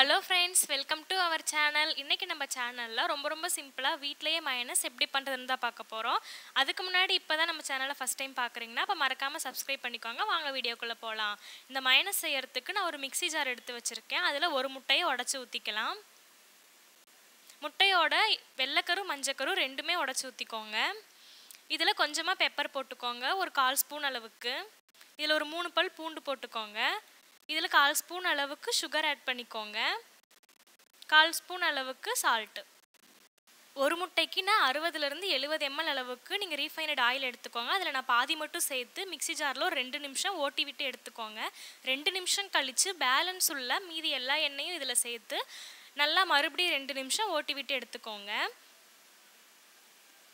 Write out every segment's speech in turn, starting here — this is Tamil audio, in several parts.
Hello friends welcome to our channel இன்றைக்கி நம்ம சேனலில் ரொம்ப ரொம்ப சிம்பிளாக வீட்லேயே மைனஸ் எப்படி பண்ணுறதுன்னு தான் பார்க்க போகிறோம் அதுக்கு முன்னாடி இப்போ தான் நம்ம சேனலை ஃபஸ்ட் டைம் பார்க்குறீங்கன்னா அப்போ மறக்காமல் சப்ஸ்கிரைப் பண்ணிக்கோங்க. வாங்க வீடியோக்குள்ளே போகலாம் இந்த மைனஸ் செய்யறதுக்கு நான் ஒரு மிக்ஸி ஜார் எடுத்து வச்சுருக்கேன். அதில் ஒரு முட்டையை உடச்சி ஊற்றிக்கலாம் முட்டையோட வெள்ளைக்கரு மஞ்சக்கரு ரெண்டுமே உடச்சி ஊற்றிக்கோங்க இதில் கொஞ்சமாக பெப்பர் போட்டுக்கோங்க. ஒரு கால் ஸ்பூன் அளவுக்கு. இதில் ஒரு மூணு பல் பூண்டு போட்டுக்கோங்க. இதில் கால் ஸ்பூன் அளவுக்கு சுகர் ஆட் பண்ணிக்கோங்க. கால் ஸ்பூன் அளவுக்கு சால்ட்டு ஒரு முட்டைக்கு நான் அறுபதுலேருந்து எழுபது எம்எல் அளவுக்கு நீங்கள் ரீஃபைனட் ஆயில் எடுத்துக்கோங்க. அதில் நான் பாதி மட்டும் சேர்த்து மிக்ஸி ஜாரில் ஒரு ரெண்டு நிமிஷம் ஓட்டி விட்டு எடுத்துக்கோங்க. ரெண்டு நிமிஷம் கழித்து பேலன்ஸ் உள்ள மீதி எல்லா எண்ணெயும் இதில் சேர்த்து நல்லா மறுபடியும் ரெண்டு நிமிஷம் ஓட்டி விட்டு எடுத்துக்கோங்க.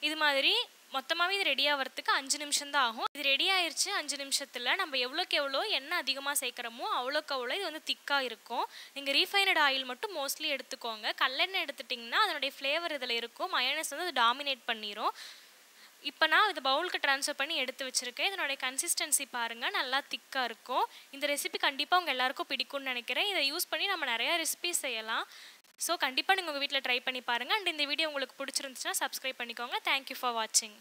இது மாதிரி மொத்தமாகவே இது ரெடி ஆகிறதுக்கு அஞ்சு நிமிஷம் தான் ஆகும். இது ரெடி ஆயிடுச்சு அஞ்சு நிமிஷத்தில் நம்ம எவ்வளோக்கு எவ்வளோ எண்ணெய் அதிகமாக சேர்க்குறோமோ அவ்வளோக்கு அவ்வளோ இது வந்து திக்காக இருக்கும். நீங்கள் ரீஃபைனட் ஆயில் மட்டும் மோஸ்ட்லி எடுத்துக்கோங்க. கல்லெண்ணெய் எடுத்துட்டிங்கன்னா அதனுடைய ஃப்ளேவர் இதில் இருக்கும். மயனஸ் வந்து அது டாமினேட் பண்ணிடும் இப்போ நான் இது பவுலுக்கு ட்ரான்ஸ்ஃபர் பண்ணி எடுத்து வச்சுருக்கேன். இதனுடைய கன்சிஸ்டன்சி பாருங்கள் நல்லா திக்காக இருக்கும். இந்த ரெசிபி கண்டிப்பாக உங்கள் எல்லாருக்கும் பிடிக்கும்னு நினைக்கிறேன். இதை யூஸ் பண்ணி நம்ம நிறையா ரெசிபி செய்யலாம். ஸோ கண்டிப்பாக நீங்கள் உங்கள் வீட்டில் ட்ரை பண்ணி பாருங்கள் அண்ட் இந்த வீடியோ உங்களுக்கு பிடிச்சிருந்துச்சுன்னா சப்ஸ்கிரைப் பண்ணிக்கோங்க. தேங்க்யூ ஃபார் வாட்சிங்